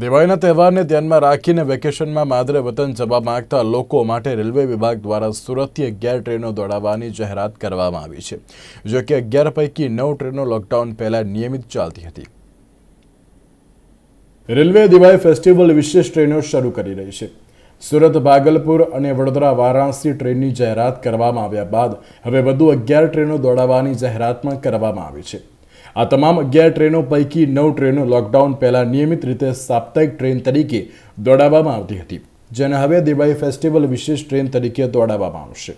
દિવાળીના તહેવારને ધ્યાનમાં રાખીને વેકેશનમાં માદરે વતન જવા માંગતા લોકો માટે રેલવે વિભાગ દ્વારા સુરતથી અગિયાર ટ્રેનો દોડાવવાની જાહેરાત કરવામાં આવી છે. જો કે અગિયાર પૈકી નવ ટ્રેનો લોકડાઉન પહેલા નિયમિત ચાલતી હતી. રેલવે દિવાળી ફેસ્ટિવલ વિશેષ ટ્રેનો શરૂ કરી રહી છે. સુરત, ભાગલપુર અને વડોદરા, વારાણસી ટ્રેનની જાહેરાત કરવામાં આવ્યા બાદ હવે વધુ અગિયાર ટ્રેનો દોડાવવાની જાહેરાત પણ કરવામાં આવી છે. આ તમામ અગિયાર ટ્રેનો પૈકી નવ ટ્રેનો લોકડાઉન પહેલા નિયમિત રીતે સાપ્તાહિક ટ્રેન તરીકે દોડાવવામાં આવતી હતી, જેને હવે દિવાળી ફેસ્ટિવલ વિશેષ ટ્રેન તરીકે દોડાવવામાં આવશે.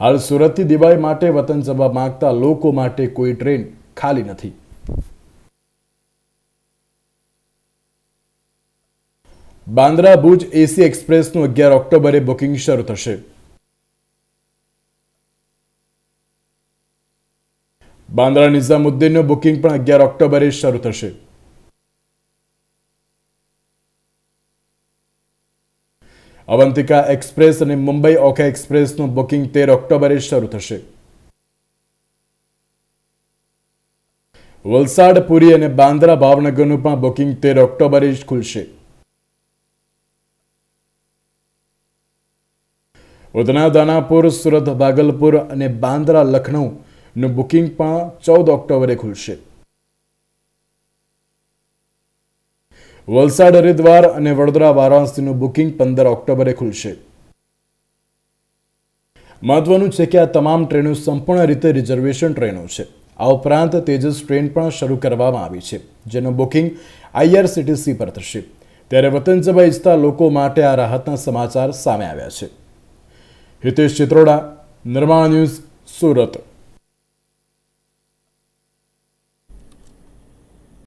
હાલ સુરતથી દિવાળી માટે વતન જવા માંગતા લોકો માટે કોઈ ટ્રેન ખાલી નથી. બાંદ્રા ભુજ એસી એક્સપ્રેસનું અગિયાર ઓક્ટોબરે બુકિંગ શરૂ થશે. બાંદ્રા નિઝામુદ્દીનનું બુકિંગ પણ અગિયાર ઓક્ટોબરે શરૂ થશે. અવંતિકા એક્સપ્રેસ અને મુંબઈ ઓખા એક્સપ્રેસનું બુકિંગ તેર ઓક્ટોબરે શરૂ થશે. વલસાડ, પુરી અને બાંદ્રા ભાવનગરનું પણ બુકિંગ તેર ઓક્ટોબરે જ ખુલશે. ઉધના, દાનાપુર, સુરત, ભાગલપુર અને બાંદ્રા લખનઉનું બુકિંગ પણ ચૌદ ઓક્ટોબરે ખુલશે. વલસાડ, હરિદ્વાર અને વડોદરા, વારાણસીનું બુકિંગ પંદર ઓક્ટોબરે ખુલશે. મહત્વનું છે કે આ તમામ ટ્રેનો સંપૂર્ણ રીતે રિઝર્વેશન ટ્રેનો છે. આ ઉપરાંત તેજસ ટ્રેન પણ શરૂ કરવામાં આવી છે, જેનું બુકિંગ આઈઆરસીટીસી પર થશે. ત્યારે વતન જવા ઈચ્છતા લોકો માટે આ રાહતના સમાચાર સામે આવ્યા છે. હિતેશ ચિત્રોડા, નિર્માણ ન્યૂઝ સુરત.